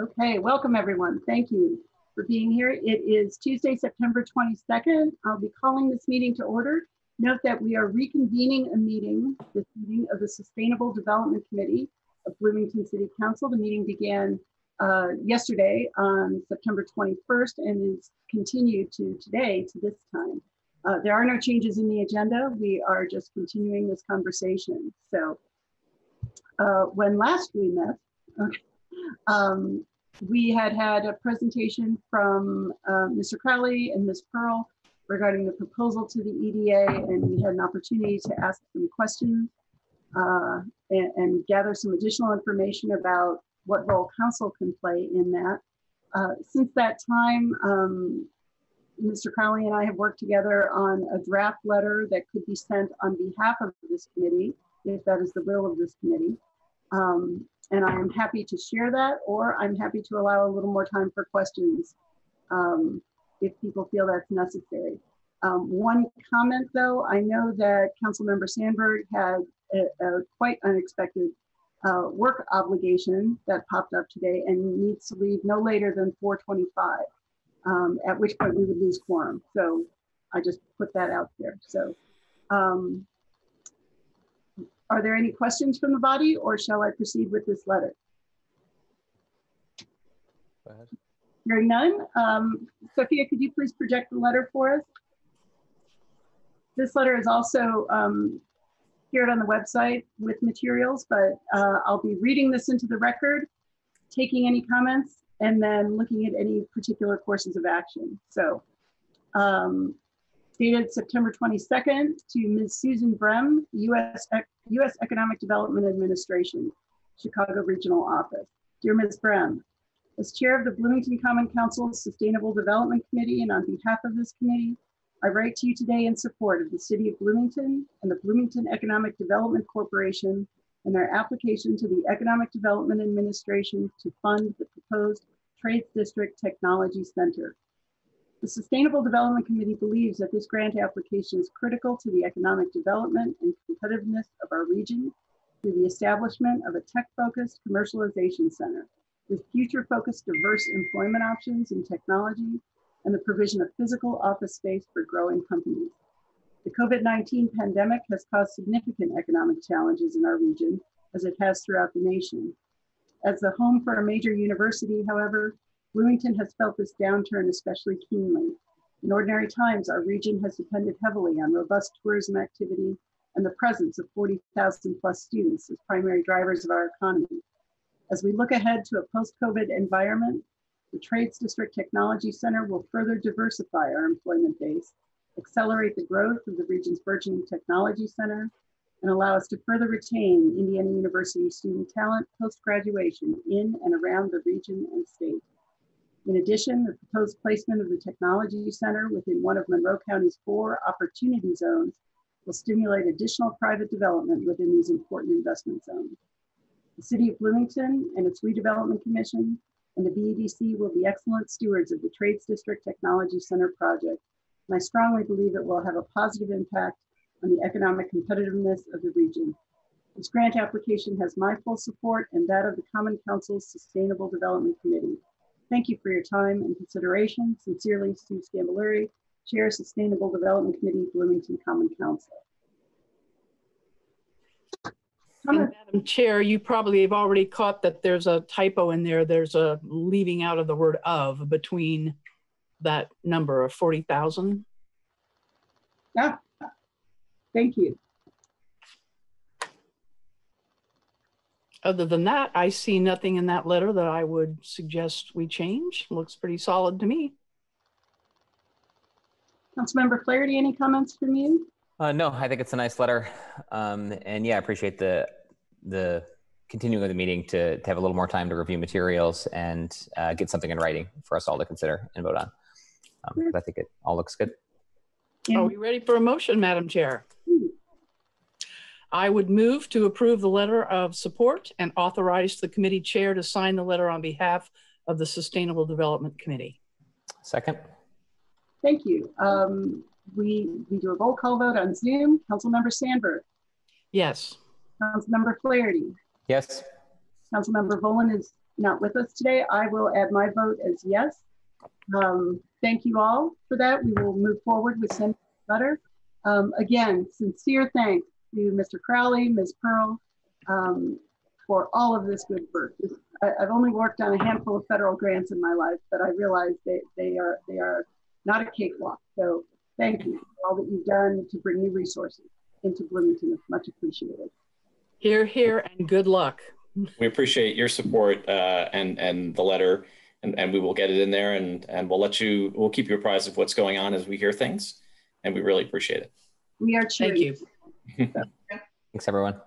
Okay, welcome everyone. Thank you for being here. It is Tuesday, September 22nd. I'll be calling this meeting to order. Note that we are reconvening a meeting, this meeting of the Sustainable Development Committee of Bloomington City Council. The meeting began uh, yesterday on September 21st and is continued to today to this time. Uh, there are no changes in the agenda. We are just continuing this conversation. So uh, when last we met, okay, um, we had had a presentation from uh, Mr. Crowley and Ms. Pearl regarding the proposal to the EDA, and we had an opportunity to ask some questions uh, and, and, gather some additional information about what role council can play in that. Uh, since that time, um, Mr. Crowley and I have worked together on a draft letter that could be sent on behalf of this committee, if that is the will of this committee. Um, and I am happy to share that, or I'm happy to allow a little more time for questions um, if people feel that's necessary. Um, one comment though, I know that Councilmember Sandberg had a, a quite unexpected uh, work obligation that popped up today and needs to leave no later than 425, um, at which point we would lose quorum. So I just put that out there. So um, are there any questions from the body or shall I proceed with this letter? Go ahead. Hearing none. Um, Sophia, could you please project the letter for us? This letter is also um, here on the website with materials, but uh, I'll be reading this into the record, taking any comments, and then looking at any particular courses of action. So um, dated September 22nd to Ms. Susan Brehm, US, US Economic Development Administration, Chicago Regional Office. Dear Ms. Brehm, as chair of the Bloomington Common Council's Sustainable Development Committee and on behalf of this committee, I write to you today in support of the City of Bloomington and the Bloomington Economic Development Corporation and their application to the Economic Development Administration to fund the proposed Trades District Technology Center. The Sustainable Development Committee believes that this grant application is critical to the economic development and competitiveness of our region through the establishment of a tech-focused commercialization center with future-focused diverse employment options in technology and the provision of physical office space for growing companies. The COVID-19 pandemic has caused significant economic challenges in our region as it has throughout the nation. As the home for a major university, however, Bloomington has felt this downturn especially keenly. In ordinary times, our region has depended heavily on robust tourism activity and the presence of 40,000 plus students as primary drivers of our economy. As we look ahead to a post-COVID environment, the Trades District Technology Center will further diversify our employment base, accelerate the growth of the region's burgeoning technology center, and allow us to further retain Indiana University student talent post-graduation in and around the region and state. In addition, the proposed placement of the Technology Center within one of Monroe County's four opportunity zones will stimulate additional private development within these important investment zones. The City of Bloomington and its Redevelopment Commission and the BEDC will be excellent stewards of the Trades District Technology Center project, and I strongly believe it will have a positive impact on the economic competitiveness of the region. This grant application has my full support and that of the Common Council's Sustainable Development Committee. Thank you for your time and consideration. Sincerely, Steve Sgambelluri, Chair, Sustainable Development Committee, Bloomington Common Council. Madam Chair, you probably have already caught that there's a typo in there. There's a leaving out of the word of between that number of 40,000. Yeah, thank you. Other than that, I see nothing in that letter that I would suggest we change. Looks pretty solid to me. Councilmember Flaherty, any comments from you? Uh, no, I think it's a nice letter, um, and yeah, I appreciate the the continuing of the meeting to, to have a little more time to review materials and uh, get something in writing for us all to consider and vote on. Um, I think it all looks good. Are we ready for a motion, Madam Chair? I would move to approve the letter of support and authorize the committee chair to sign the letter on behalf of the Sustainable Development Committee. Second. Thank you. Um, we, we do a roll call vote on Zoom. Councilmember Sandberg. Yes. Councilmember Flaherty. Yes. Councilmember Volan is not with us today, I will add my vote as yes. Um, Thank you all for that. We will move forward with sending the letter. Um, Again, sincere thanks to Mr. Crowley, Ms. Pearl, um, for all of this good work. I, I've only worked on a handful of federal grants in my life, but I realize they, they are, they are not a cakewalk. So thank you for all that you've done to bring new resources into Bloomington. It's much appreciated. Hear, hear, and good luck. We appreciate your support uh, and and the letter, and, and we will get it in there, and and we'll let you. We'll keep you apprised of what's going on as we hear things, and we really appreciate it. We are Thank you. Thanks, everyone.